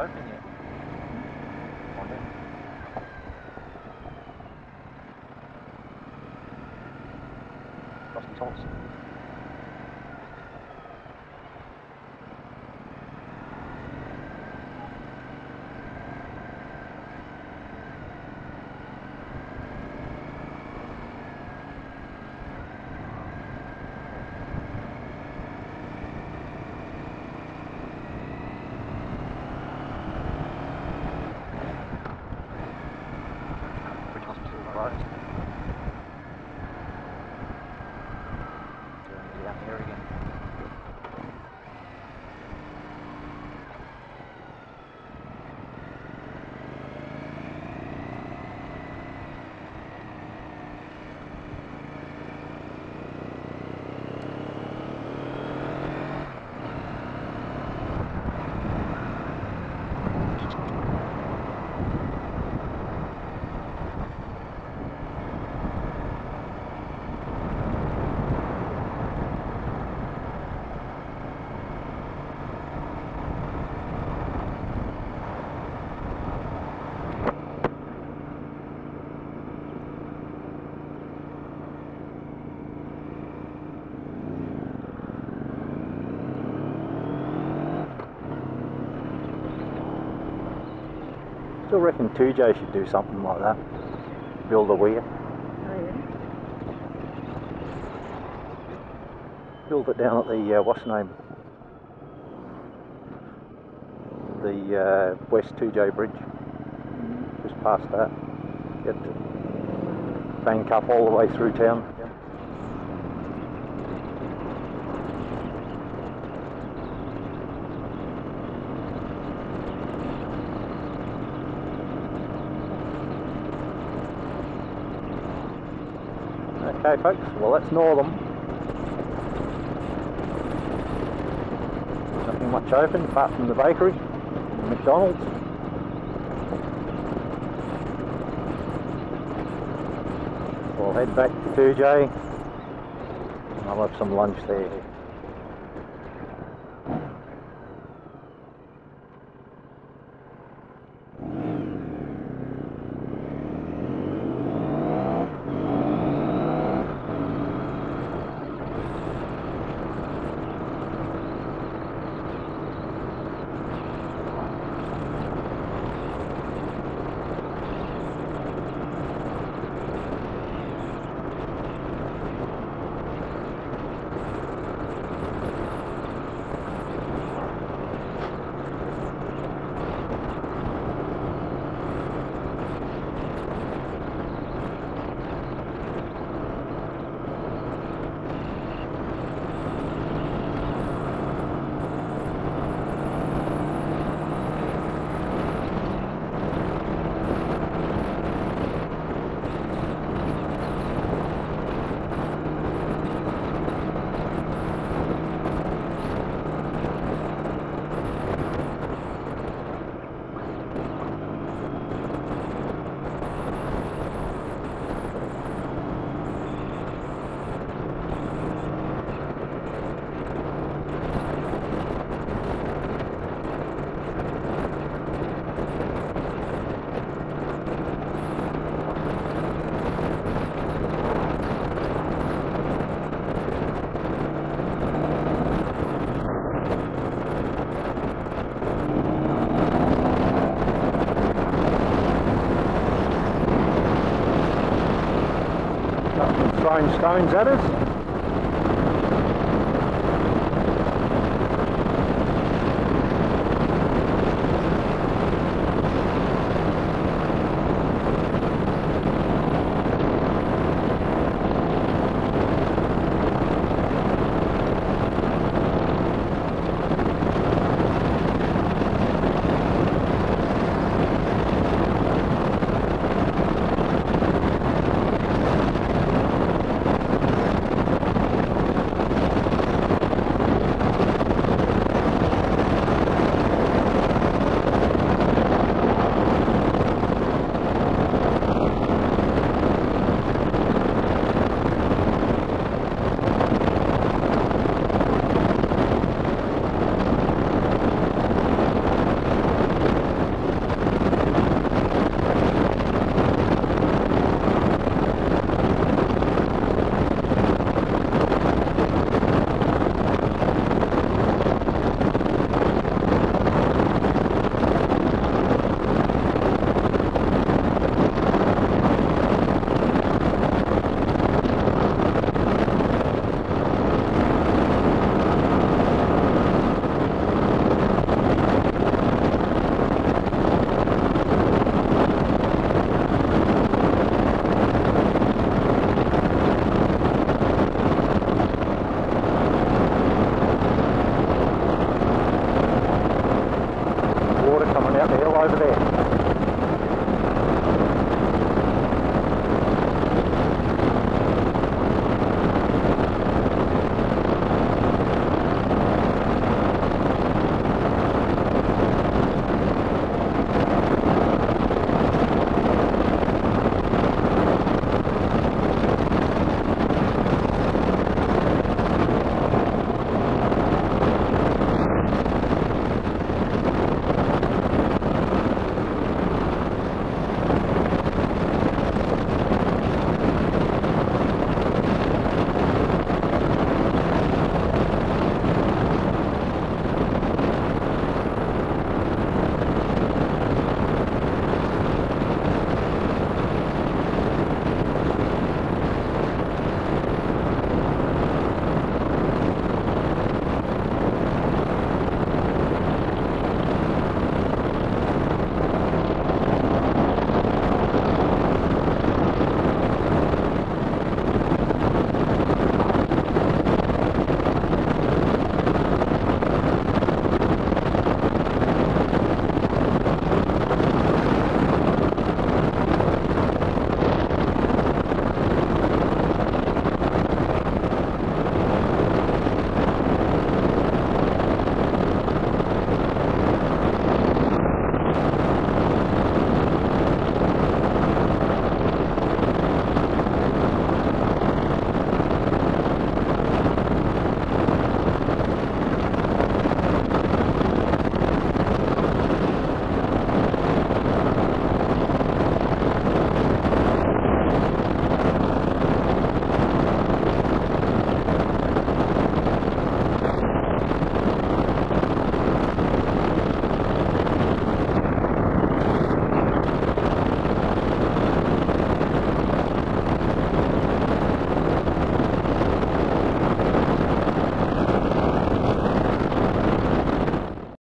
her, finner jeg. Karsten Thorsen. Hospital Still reckon Toodyay should do something like that. Build a weir. Oh, yeah. Build it down at the, uh, what's the name? The uh, West Toodyay Bridge. Just past that. Get bank up all the way through town. Okay folks, well that's Northam. Nothing much open apart from the bakery, and McDonald's. We'll head back to Toodyay. I'll have some lunch there. Stones at us.